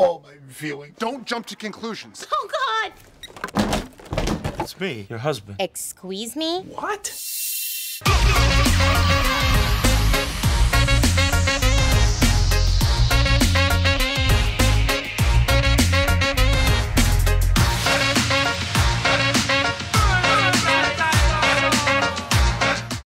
all my feelings. Don't jump to conclusions. Oh, God! It's me, your husband. Excuse me? What?